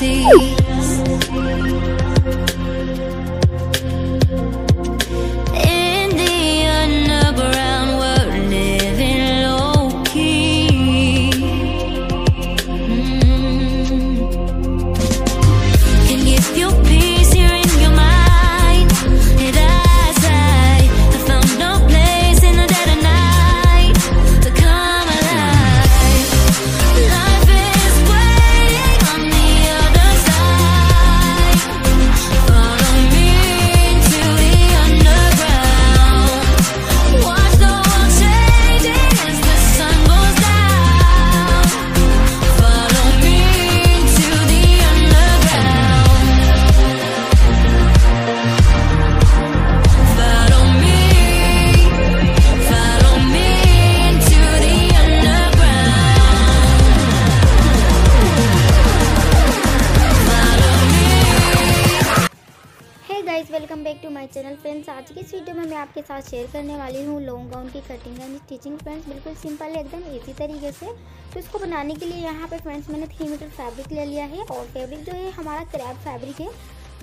seas. करने वाली हूँ लॉन्ग गाउन की कटिंग एंड स्टिचिंग फ्रेंड्स बिल्कुल सिंपल है, एकदम इसी तरीके से। तो इसको बनाने के लिए यहाँ पे फ्रेंड्स मैंने थ्री मीटर फैब्रिक ले लिया है और फैब्रिक जो है, हमारा क्रैप फैब्रिक है।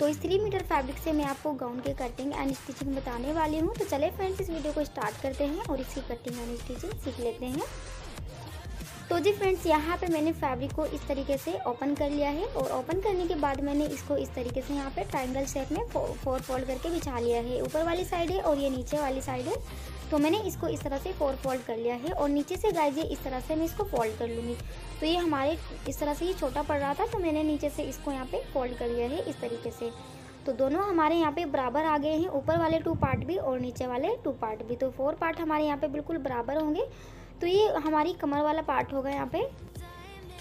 तो इस थ्री मीटर फैब्रिक से मैं आपको गाउन की कटिंग एंड स्टिचिंग बताने वाली हूँ। तो चले फ्रेंड्स इस वीडियो को स्टार्ट करते हैं और इसकी कटिंग एंड स्टिचिंग सीख लेते हैं। तो जी फ्रेंड्स, यहाँ पे मैंने फैब्रिक को इस तरीके से ओपन कर लिया है और ओपन करने के बाद मैंने इसको इस तरीके से यहाँ पे ट्रायंगल शेप में फोर फोल्ड करके बिछा लिया है। ऊपर वाली साइड है और ये नीचे वाली साइड है। तो मैंने इसको इस तरह से फोर फोल्ड कर लिया है और नीचे से गाइज़ ये इस तरह से मैं इसको फोल्ड कर लूँगी। तो ये हमारे इस तरह से ये छोटा पड़ रहा था तो मैंने नीचे से इसको यहाँ पे फोल्ड कर लिया है इस तरीके से। तो दोनों हमारे यहाँ पे बराबर आ गए हैं, ऊपर वाले टू पार्ट भी और नीचे वाले टू पार्ट भी। तो फोर पार्ट हमारे यहाँ पे बिल्कुल बराबर होंगे। तो ये हमारी कमर वाला पार्ट होगा यहाँ पे।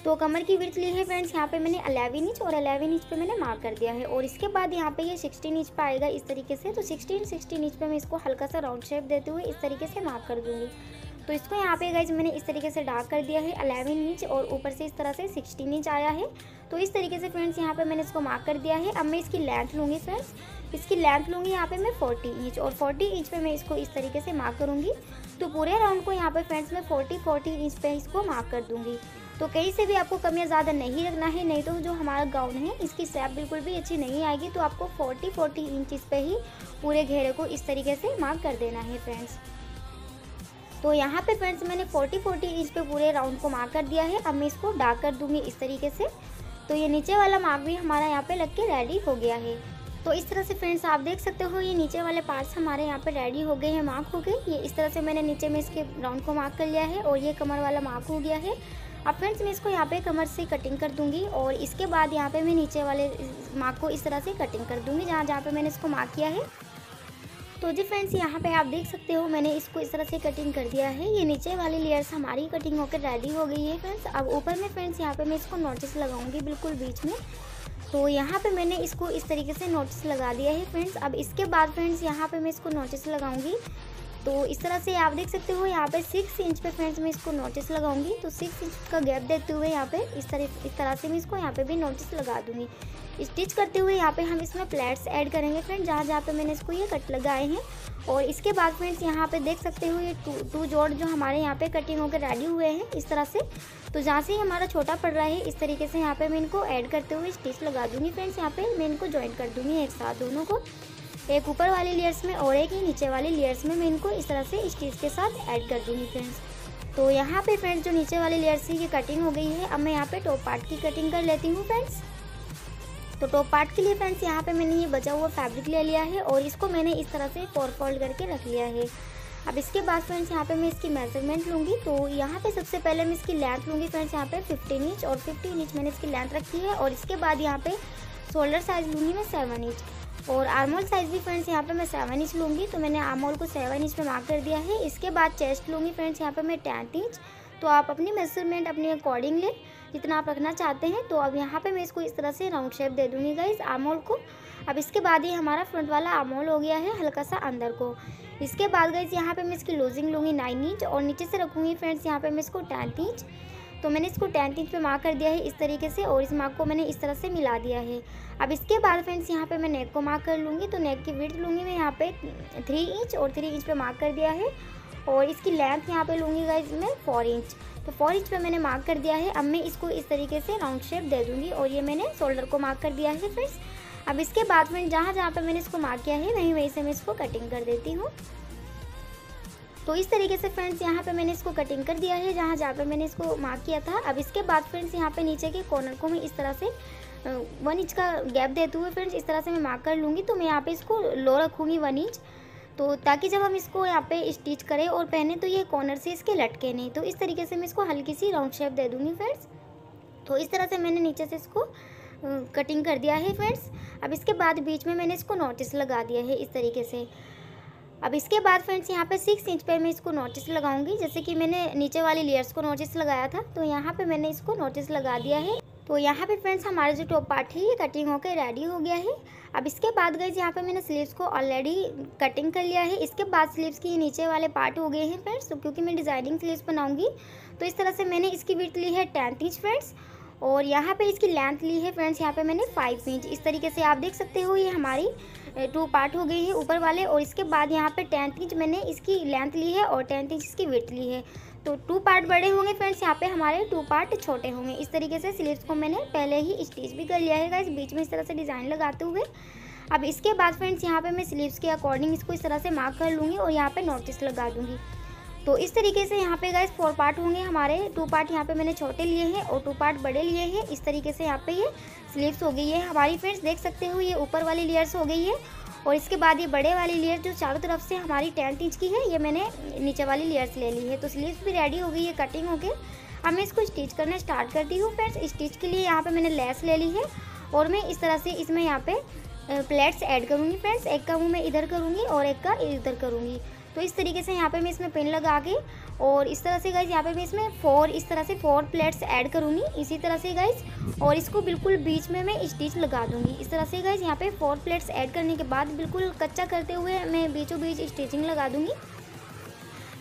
तो कमर की विर्थ ली है फ्रेंड्स यहाँ पे मैंने 11 इंच और 11 इंच पे मैंने मार्क कर दिया है। और इसके बाद यहाँ पे ये 16 इंच पे आएगा इस तरीके से। तो 16 16 इंच पे मैं इसको हल्का सा राउंड शेप देते हुए इस तरीके से मार्क कर दूँगी। तो इसको यहाँ पे गाइज़ मैंने इस तरीके से डार्क कर दिया है 11 इंच और ऊपर से इस तरह से 16 इंच आया है। तो इस तरीके से फ्रेंड्स यहाँ पे मैंने इसको मार्क कर दिया है। अब मैं इसकी लेंथ लूँगी फ्रेंड्स इसकी लेंथ लूँगी यहाँ पे मैं 40 इंच और 40 इंच पे मैं इसको इस तरीके से मार्क करूँगी। तो पूरे राउंड को यहाँ पे फ्रेंड्स मैं 40 40 इंच पे इसको मार्क कर दूँगी। तो कहीं से भी आपको कमियाँ ज़्यादा नहीं रखना है, नहीं तो जो हमारा गाउन है, इसकी शेप बिल्कुल भी अच्छी नहीं आएगी। तो आपको 40 40 इंच पे ही पूरे घेरे को इस तरीके से मार्क कर देना है फ्रेंड्स तो यहाँ पे फ्रेंड्स मैंने 40 40 इंच पे पूरे राउंड को मार्क कर दिया है। अब मैं इसको डार्क कर दूँगी इस तरीके से। तो ये नीचे वाला मार्क भी हमारा यहाँ पे लग के रेडी हो गया है। तो इस तरह से फ्रेंड्स आप देख सकते हो, ये नीचे वाले पार्ट्स हमारे यहाँ पे रेडी हो गए हैं मार्क हो गए। ये इस तरह से मैंने नीचे में इसके राउंड को मार्क कर लिया है और ये कमर वाला मार्क हो गया है। अब फ्रेंड्स मैं इसको यहाँ पे कमर से कटिंग कर दूँगी और इसके बाद यहाँ पे मैं नीचे वाले मार्क को इस तरह से कटिंग कर दूँगी जहाँ जहाँ पे मैंने इसको मार्क किया है। तो जी फ्रेंड्स, यहाँ पे आप देख सकते हो, मैंने इसको इस तरह से कटिंग कर दिया है। ये नीचे वाली लेयर्स हमारी कटिंग होकर रेडी हो गई है, फ्रेंड्स। अब ऊपर में फ्रेंड्स, यहाँ पे मैं इसको नोटिस लगाऊँगी बिल्कुल बीच में। तो यहाँ पे मैंने इसको इस तरीके से नोटिस लगा दिया है, फ्रेंड्स। अब इसके बाद फ्रेंड्स, यहाँ पे मैं इसको नोटिस लगाऊँगी। तो इस तरह से आप देख सकते हो, यहाँ पे सिक्स इंच पे फ्रेंड्स मैं इसको नोटिस लगाऊँगी। तो सिक्स इंच का गैप देते हुए यहाँ पे इस तरह इस तरह से मैं इसको यहाँ पे भी नोटिस लगा दूँगी। स्टिच करते हुए यहाँ पे हम इसमें प्लेट्स ऐड करेंगे फ्रेंड्स जहाँ जहाँ पे मैंने इसको ये कट लगाए हैं। और इसके बाद फ्रेंड्स यहाँ पे देख सकते हो, ये टू टू जोड़ जो हमारे यहाँ पे कटिंग होकर रेडी हुए हैं इस तरह से। तो जहाँ से हमारा छोटा पड़ रहा है, इस तरीके से यहाँ पे मैं इनको ऐड करते हुए स्टिच लगा दूँगी फ्रेंड्स यहाँ पे मैं इनको ज्वाइन कर दूँगी एक साथ दोनों को। एक ऊपर वाले लेयर्स में और एक ही नीचे वाले लेयर्स में मैं इनको इस तरह से स्टिच के साथ ऐड कर दूँगी फ्रेंड्स तो यहाँ पे फ्रेंड्स जो नीचे वाले लेयर्स की कटिंग हो गई है, अब मैं यहाँ पे टॉप पार्ट की कटिंग कर लेती हूँ फ्रेंड्स तो टॉप पार्ट के लिए फ्रेंड्स यहाँ पे मैंने ये बचा हुआ फैब्रिक ले लिया है और इसको मैंने इस तरह से फोर फोल्ड करके रख लिया है. अब इसके बाद फ्रेंड्स यहाँ पे मैं इसकी मेज़रमेंट लूँगी. तो यहाँ पे सबसे पहले मैं इसकी लेंथ लूँगी फ्रेंड्स यहाँ पे 15 इंच और 15 इंच मैंने इसकी लेंथ रखी है और इसके बाद यहाँ पे शोल्डर साइज़ लूँगी मैं सेवन इंच और आर्मोल साइज़ भी फ्रेंड्स यहाँ पे मैं सेवन इंच लूँगी। तो मैंने आर्मोल को सेवन इंच पे मार्क कर दिया है। इसके बाद चेस्ट लूँगी फ्रेंड्स यहाँ पे मैं टेन इंच तो आप अपनी मेज़रमेंट अपने अकॉर्डिंग लें, जितना आप रखना चाहते हैं। तो अब यहाँ पे मैं इसको इस तरह से राउंड शेप दे दूँगी गाइज़ आमोल को। अब इसके बाद ये हमारा फ्रंट वाला आमोल हो गया है, हल्का सा अंदर को। इसके बाद गाइज़ यहाँ पे मैं इसकी लूजिंग लूँगी नाइन इंच और नीचे से रखूँगी फ्रेंड्स यहाँ पे मैं इसको टेन इंच तो मैंने इसको टेंथ इंच पे मार्क कर दिया है इस तरीके से और इस मार्क को मैंने इस तरह से मिला दिया है। अब इसके बाद फ्रेंड्स यहाँ पे मैं नेक को मार्क कर लूँगी तो नेक की विड्थ लूँगी मैं यहाँ पे थ्री इंच और थ्री इंच पे मार्क कर दिया है। और इसकी लेंथ यहाँ पे लूँगी गाइज़ मैं फोर इंच तो फोर इंच पे मैंने मार्क कर दिया है। अब मैं इसको इस तरीके से राउंड शेप दे दूँगी और ये मैंने शोल्डर को मार्क कर दिया है फ्रेंड्स अब इसके बाद में जहाँ जहाँ पे मैंने इसको मार्क किया है, वहीं वहीं से मैं इसको कटिंग कर देती हूँ। तो इस तरीके से फ्रेंड्स यहाँ पे मैंने इसको कटिंग कर दिया है, जहाँ जहाँ पे मैंने इसको मार्क किया था। अब इसके बाद फ्रेंड्स यहाँ पे नीचे के कॉर्नर को मैं इस तरह से वन इंच का गैप देते हुए फ्रेंड्स इस तरह से मैं मार्क कर लूँगी। तो मैं यहाँ पे इसको लो रखूँगी वन इंच तो ताकि जब हम इसको यहाँ पे स्टिच करें और पहने तो ये कॉर्नर से इसके लटके नहीं। तो इस तरीके से मैं इसको हल्की सी राउंड शेप दे दूँगी फ्रेंड्स तो इस तरह से मैंने नीचे से इसको कटिंग कर दिया है फ्रेंड्स अब इसके बाद बीच में मैंने इसको नोटिस लगा दिया है इस तरीके से। अब इसके बाद फ्रेंड्स, यहाँ पे सिक्स इंच पर मैं इसको नोटिस लगाऊँगी। जैसे कि मैंने नीचे वाली लेयर्स को नोटिस लगाया था तो यहाँ पे मैंने इसको नोटिस लगा दिया है। तो यहाँ पे फ्रेंड्स, हमारा जो टॉप पार्ट है, ये कटिंग होकर रेडी हो गया है। अब इसके बाद गई यहाँ पे मैंने स्लीव्स को ऑलरेडी कटिंग कर लिया है। इसके बाद स्लीव्स के नीचे वाले पार्ट हो गए हैं, फ्रेंड्स, क्योंकि मैं डिज़ाइनिंग स्लीव्स बनाऊँगी। तो इस तरह से मैंने इसकी विथ ली है टेंथ इंच फ्रेंड्स और यहाँ पे इसकी लेंथ ली है फ्रेंड्स यहाँ पे मैंने फाइव इंच इस तरीके से आप देख सकते हो, ये हमारी टू पार्ट हो गई है ऊपर वाले और इसके बाद यहाँ पे टेंथ इंच मैंने इसकी लेंथ ली है और टेंथ इंच इसकी विथ ली है। तो टू पार्ट बड़े होंगे फ्रेंड्स यहाँ पे हमारे टू पार्ट छोटे होंगे। इस तरीके से स्लीव्स को मैंने पहले ही स्टिच भी कर लिया है इस बीच में इस तरह से डिज़ाइन लगाते हुए। अब इसके बाद फ्रेंड्स यहाँ पे मैं स्लीव्स के अकॉर्डिंग इसको इस तरह से मार्क कर लूँगी और यहाँ पे नोटिस लगा दूँगी। तो इस तरीके से यहाँ पे गाइस फोर पार्ट होंगे हमारे। टू पार्ट यहाँ पे मैंने छोटे लिए हैं और टू पार्ट बड़े लिए हैं। इस तरीके से यहाँ पे ये स्लीव्स हो गई है। हमारी फ्रेंड्स देख सकते हो, ये ऊपर वाली लेयर्स हो गई है और इसके बाद ये बड़े वाली लेयर जो चारों तरफ़ से हमारी टेंथ इंच की है, ये मैंने नीचे वाली लेयर्स ले ली है। तो स्लीव्स भी रेडी हो गई है कटिंग हो गई। अब मैं इसको स्टिच करना स्टार्ट करती हूँ फ्रेंड्स स्टिच के लिए यहाँ पे मैंने लेस ले ली है और मैं इस तरह से इसमें यहाँ पे प्लेट्स ऐड करूँगी फ्रेंड्स एक का मुँह मैं इधर करूँगी और एक का इधर करूँगी। तो इस तरीके से यहाँ पे मैं इसमें पिन लगा के और इस तरह से गाइज़ यहाँ पे मैं इसमें फोर इस तरह से फोर प्लेट्स ऐड करूँगी। इसी तरह से गाइज़ और इसको बिल्कुल बीच में मैं स्टिच लगा दूँगी। इस तरह से गाइज़ यहाँ पे फोर प्लेट्स ऐड करने के बाद बिल्कुल कच्चा करते हुए मैं बीचों बीच स्टिचिंग लगा दूँगी।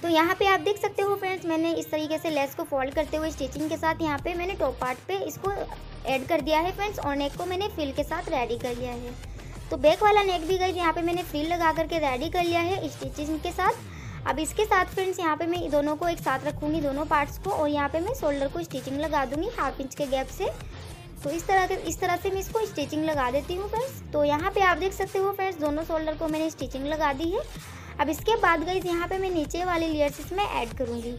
तो यहाँ पे आप देख सकते हो फ्रेंड्स मैंने इस तरीके से लेस को फोल्ड करते हुए स्टिचिंग के साथ यहाँ पे मैंने टॉप पार्ट पे इसको ऐड कर दिया है फ्रेंड्स और नेक को मैंने फिल के साथ रेडी कर लिया है। तो बैक वाला नेक भी गई यहाँ पे मैंने फ्रिल लगा करके रेडी कर लिया है स्टिचिंग के साथ। अब इसके साथ फ्रेंड्स, यहाँ पे मैं दोनों को एक साथ रखूँगी, दोनों पार्ट्स को, और यहाँ पे मैं शोल्डर को स्टिचिंग लगा दूँगी हाफ़ इंच के गैप से। तो इस तरह के, इस तरह से मैं इसको स्टिचिंग लगा देती हूँ फ्रेंड्स। तो यहाँ पे आप देख सकते हो फ्रेंड्स, दोनों शोल्डर को मैंने स्टिचिंग लगा दी है। अब इसके बाद गई यहाँ पे मैं नीचे वाली लेयर्स इसमें ऐड करूँगी।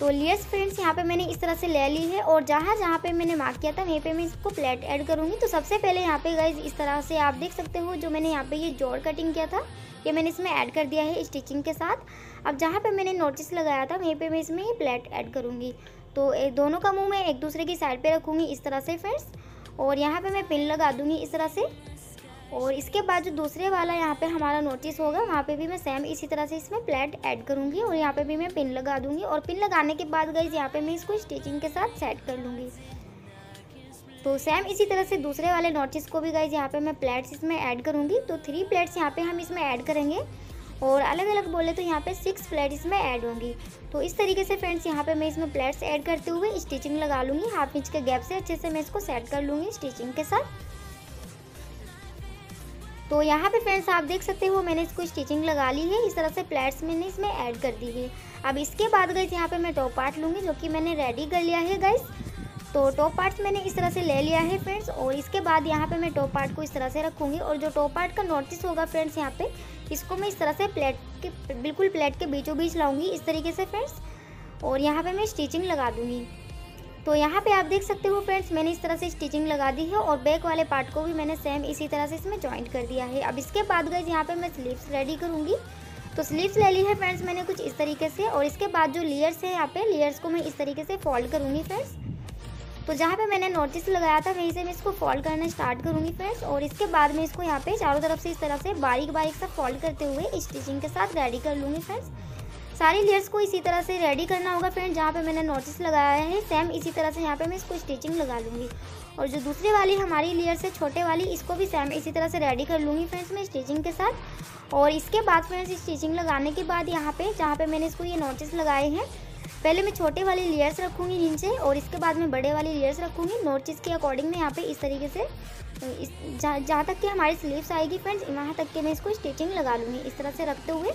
तो लियर्स फ्रेंड्स, यहाँ पे मैंने इस तरह से ले ली है और जहाँ जहाँ पे मैंने मार्क किया था, वहीं पे मैं इसको प्लेट ऐड करूँगी। तो सबसे पहले यहाँ पे गाइज़ इस तरह से आप देख सकते हो, जो मैंने यहाँ पे ये जोड़ कटिंग किया था, ये मैंने इसमें ऐड कर दिया है स्टिचिंग के साथ। अब जहाँ पे मैंने नोटिस लगाया था, वहीं पर मैं इसमें ये प्लेट ऐड करूँगी। तो दोनों का मुँह मैं एक दूसरे की साइड पर रखूँगी इस तरह से फ्रेंड्स और यहाँ पर मैं पिन लगा दूँगी इस तरह से। और इसके बाद जो दूसरे वाला यहाँ पे हमारा नोटिस होगा, वहाँ पे भी मैं सेम इसी तरह से इसमें प्लेट ऐड करूँगी और यहाँ पे भी मैं पिन लगा दूँगी और पिन लगाने के बाद गई यहाँ पे मैं इसको स्टिचिंग के साथ सेट कर लूँगी। तो सेम इसी तरह से दूसरे वाले नोटिस को भी गई यहाँ पे मैं प्लेट्स इसमें ऐड करूँगी। तो थ्री प्लेट्स यहाँ पे हम इसमें ऐड करेंगे और अलग अलग बोले तो यहाँ पे सिक्स प्लेट इसमें ऐड होंगी। तो इस तरीके से फ्रेंड्स यहाँ पे मैं इसमें प्लेट्स ऐड करते हुए स्टिचिंग लगा लूँगी। हाफ़ इंच के गैप से अच्छे से मैं इसको सेट कर लूँगी स्टिचिंग के साथ। तो यहाँ पे फ्रेंड्स आप देख सकते हो, मैंने इसको स्टिचिंग लगा ली है। इस तरह से प्लेट्स मैंने इसमें ऐड कर दी है। अब इसके बाद गई यहाँ पे मैं टॉप पार्ट लूँगी, जो कि मैंने रेडी कर लिया है गाइस तो टॉप पार्ट्स मैंने इस तरह से ले लिया है फ्रेंड्स और इसके बाद यहाँ पे मैं टॉप पार्ट को इस तरह से रखूँगी। और जो टॉप पार्ट का नोटिस होगा फ्रेंड्स यहाँ पे, इसको मैं इस तरह से प्लेट के, बिल्कुल प्लेट के बीचों बीच लाऊँगी, इस तरीके से फ्रेंड्स और यहाँ पर मैं स्टिचिंग लगा दूँगी। तो यहाँ पे आप देख सकते हो फ्रेंड्स, मैंने इस तरह से स्टिचिंग लगा दी है और बैक वाले पार्ट को भी मैंने सेम इसी तरह से इसमें ज्वाइंट कर दिया है। अब इसके बाद गए यहाँ पे मैं स्लीव्स रेडी करूँगी। तो स्लीव्स ले ली है फ्रेंड्स मैंने कुछ इस तरीके से और इसके बाद जो लेयर्स है यहाँ पे लेयर्स को मैं इस तरीके से फोल्ड करूँगी फ्रेंड्स। तो जहाँ पे मैंने नोटिस लगाया था, वहीं से मैं इसको फोल्ड करना स्टार्ट करूँगी फ्रेंड्स और इसके बाद मैं इसको यहाँ पे चारों तरफ़ से इस तरह से बारीक बारीक सा फोल्ड करते हुए स्टिचिंग के साथ रेडी कर लूँगी फ्रेंड्स। सारी लेयर्स को इसी तरह से रेडी करना होगा फ्रेंड जहाँ पे मैंने नोटिस लगाया है सेम इसी तरह से यहाँ पे मैं इसको स्टिचिंग लगा लूँगी। और जो दूसरी वाली हमारी लेयर्स है छोटे वाली, इसको भी सेम इसी तरह से रेडी कर लूँगी फ्रेंड्स मैं स्टिचिंग के साथ। और इसके बाद फ्रेंड्स स्टिचिंग लगाने के बाद यहाँ पर जहाँ पर मैंने इसको ये नोटिस लगाए हैं, पहले मैं छोटे वाली लेयर्स रखूँगी नीचे और इसके बाद मैं बड़े वाली लेयर्स रखूँगी। नोटिस के अकॉर्डिंग मैं यहाँ पे इस तरीके से, इस, जहाँ तक कि हमारी स्लीव्स आएगी फ्रेंड्स वहाँ तक के मैं इसको स्टिचिंग लगा लूँगी, इस तरह से रखते हुए।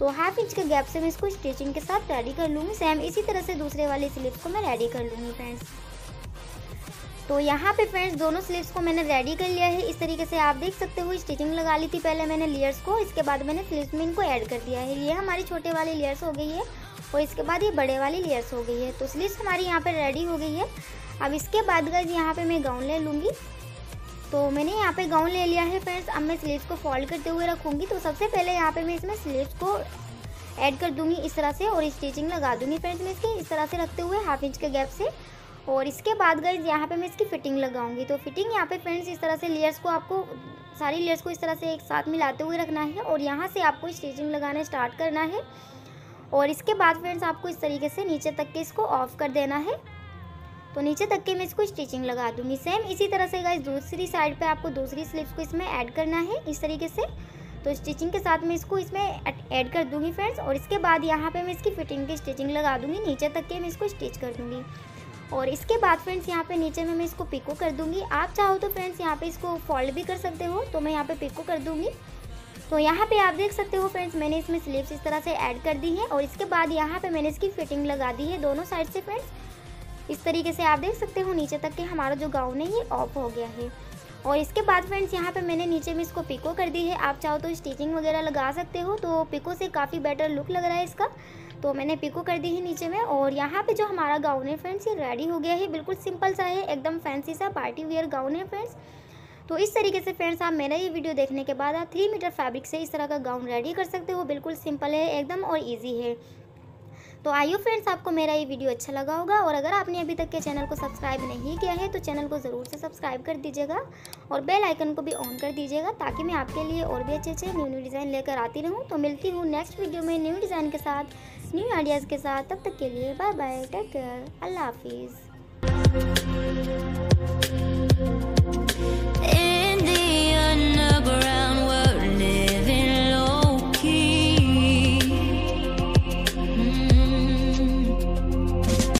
तो हाफ़ इंच के गैप से मैं इसको स्टिचिंग के साथ रेडी कर लूँगी। सेम इसी तरह से दूसरे वाले स्लीव्स को मैं रेडी कर लूँगी फ्रेंड्स तो यहाँ पे फ्रेंड्स दोनों स्लीव्स को मैंने रेडी कर लिया है। इस तरीके से आप देख सकते हो स्टिचिंग लगा ली थी पहले मैंने लेयर्स को, इसके बाद मैंने स्लीव्स में इनको ऐड कर दिया है। ये हमारी छोटे वाली लेयर्स हो गई है और इसके बाद ये बड़े वाली लेयर्स हो गई है। तो स्लीव्स हमारी यहाँ पर रेडी हो गई है। अब इसके बाद गज यहाँ पर मैं गाउन ले लूँगी। तो मैंने यहाँ पे गाउन ले लिया है फ्रेंड्स अब मैं स्लीव्स को फोल्ड करते हुए रखूँगी। तो सबसे पहले यहाँ पे मैं इसमें स्लीव्स को ऐड कर दूँगी इस तरह से और स्टिचिंग लगा दूँगी फ्रेंड्स मैं इसकी इस तरह से रखते हुए हाफ़ इंच के गैप से। और इसके बाद गई यहाँ पे मैं इसकी फिटिंग लगाऊँगी। तो फिटिंग यहाँ पे फ्रेंड्स इस तरह से लेयर्स को आपको, सारी लेयर्स को इस तरह से एक साथ मिलाते हुए रखना है और यहाँ से आपको स्टिचिंग लगाना स्टार्ट करना है। और इसके बाद फ्रेंड्स आपको इस तरीके से नीचे तक के इसको ऑफ़ कर देना है। तो नीचे तक के मैं इसको स्टिचिंग लगा दूँगी। सेम इसी तरह से गाइस दूसरी साइड पे आपको दूसरी स्लिप्स को इसमें ऐड करना है, इस तरीके से। तो स्टिचिंग के साथ मैं इसको इसमें ऐड कर दूँगी फ्रेंड्स और इसके बाद यहाँ पे मैं इसकी फिटिंग की स्टिचिंग लगा दूँगी। नीचे तक के मैं इसको स्टिच कर दूँगी। और इसके बाद फ्रेंड्स यहाँ पे नीचे में मैं इसको पिको कर दूँगी। आप चाहो तो फ्रेंड्स यहाँ पे इसको फोल्ड भी कर सकते हो तो मैं यहाँ पे पिको कर दूँगी। तो यहाँ पे आप देख सकते हो फ्रेंड्स मैंने इसमें स्लीव्स इस तरह से ऐड कर दी है, और इसके बाद यहाँ पे मैंने इसकी फिटिंग लगा दी है दोनों साइड से फ्रेंड्स इस तरीके से आप देख सकते हो, नीचे तक के हमारा जो गाउन है ये ऑफ़ हो गया है। और इसके बाद फ्रेंड्स यहाँ पे मैंने नीचे में इसको पिको कर दी है। आप चाहो तो स्टिचिंग वगैरह लगा सकते हो तो पिको से काफ़ी बेटर लुक लग रहा है इसका। तो मैंने पिको कर दी है नीचे में, और यहाँ पे जो हमारा गाउन है फ्रेंड्स ये रेडी हो गया है। बिल्कुल सिंपल सा है, एकदम फैंसी सा पार्टी वेयर गाउन है फ्रेंड्स तो इस तरीके से फ्रेंड्स आप मेरा ये वीडियो देखने के बाद आप थ्री मीटर फैब्रिक से इस तरह का गाउन रेडी कर सकते हो। बिल्कुल सिंपल है, एकदम और ईजी है। तो आइयो फ्रेंड्स, आपको मेरा ये वीडियो अच्छा लगा होगा। और अगर आपने अभी तक के चैनल को सब्सक्राइब नहीं किया है तो चैनल को ज़रूर से सब्सक्राइब कर दीजिएगा और बेल आइकन को भी ऑन कर दीजिएगा ताकि मैं आपके लिए और भी अच्छे अच्छे न्यू न्यू डिज़ाइन लेकर आती रहूँ। तो मिलती हूँ नेक्स्ट वीडियो में न्यू डिज़ाइन के साथ, न्यू आइडियाज़ के साथ। तब तक के लिए बाय बाय टेक केयर, अल्लाह हाफिज़।